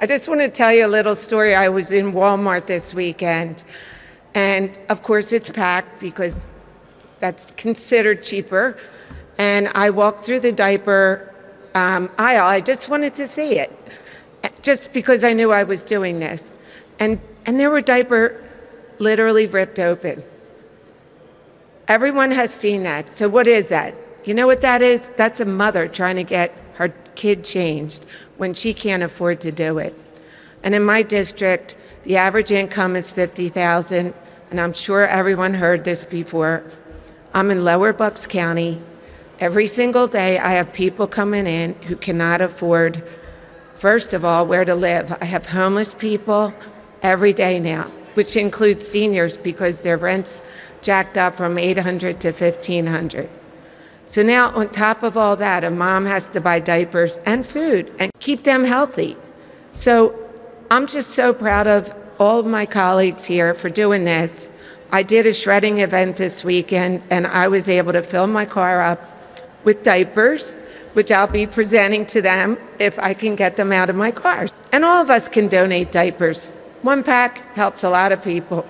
I just want to tell you a little story. I was in Walmart this weekend, and of course, it's packed because that's considered cheaper. And I walked through the diaper um, aisle. I just wanted to see it, just because I knew I was doing this. And, and there were diaper literally ripped open. Everyone has seen that. So, what is that? You know what that is? That's a mother trying to get her kid changed when she can't afford to do it. And in my district, the average income is 50,000, and I'm sure everyone heard this before. I'm in Lower Bucks County. Every single day, I have people coming in who cannot afford, first of all, where to live. I have homeless people every day now, which includes seniors because their rent's jacked up from 800 to 1500. So now, on top of all that, a mom has to buy diapers and food and keep them healthy. So I'm just so proud of all of my colleagues here for doing this. I did a shredding event this weekend and I was able to fill my car up with diapers, which I'll be presenting to them if I can get them out of my car. And all of us can donate diapers. One pack helps a lot of people.